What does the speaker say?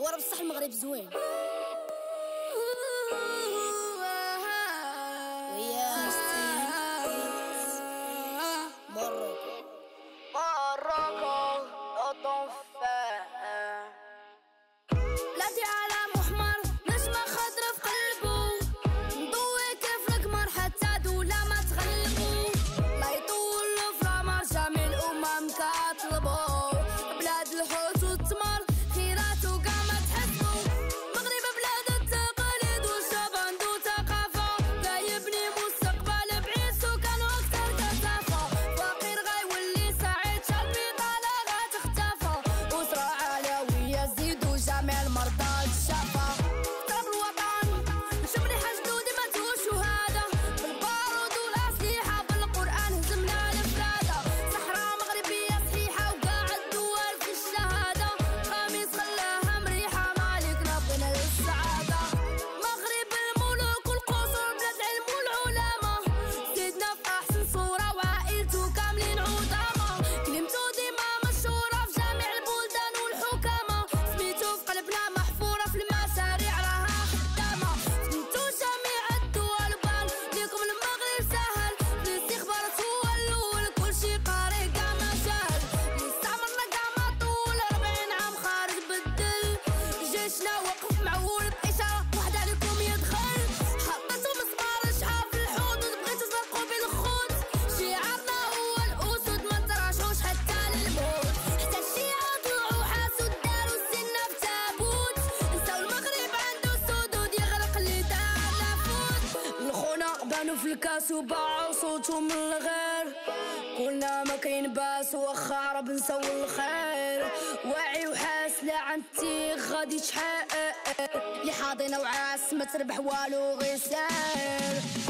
ورا بصح المغرب زوين. كانوا في الكاس وباعوا صوتهم من الغير. قلنا ما كاين باس واخا عرب بنساو الخير. واعي وحاس لا عندي غادي تحقق يا حاضنة وعاس ما تربح والو غير سير